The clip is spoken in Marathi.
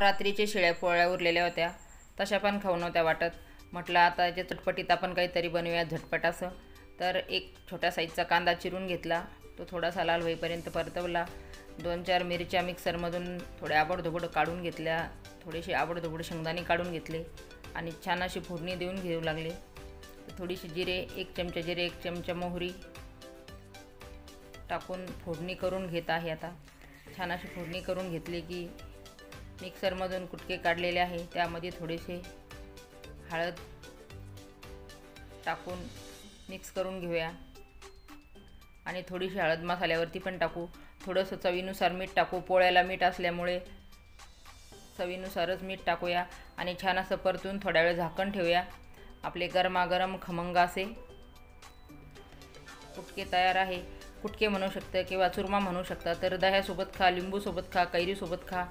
रात्रीचे शिळ्या पोळ्या उरलेल्या होत्या. तशा पण खाऊ नव्हत्या वाटत. म्हटलं आता याच्या चटपटीत आपण काहीतरी बनवूया झटपट असं. तर एक छोट्या साईजचा कांदा चिरून घेतला. तो थोडासा लाल होईपर्यंत परतवला. दोन चार मिरच्या मिक्सरमधून थोड्या आबडधोबड काढून घेतल्या. थोडीशी आबडधोबड शेंगदाणे काढून घेतले आणि छान अशी फोडणी देऊन घेऊ लागले. थोडीशी जिरे एक चमचा जिरे एक चमचा मोहरी टाकून फोडणी करून घेत आहे आता. छान अशी फोडणी करून घेतली की मिक्सरमधून कुटके काढलेले आहे. त्यामध्ये थोडेसे हळद टाकून मिक्स करून घेऊया. आणि थोडीशी हळद मसाल्यावरती पण टाकू. थोडंसं चवीनुसार मीठ टाकू. पोळ्याला मीठ असल्यामुळे चवीनुसारच मीठ टाकूया. आणि छान असं परतून थोड्या वेळ झाकण ठेवूया. आपले गरमागरम खमंग असे कुटके तयार आहे. कुटके म्हणू शकतं किंवा चुरमा म्हणू शकता. तर दह्यासोबत खा लिंबूसोबत खा कैरीसोबत खा.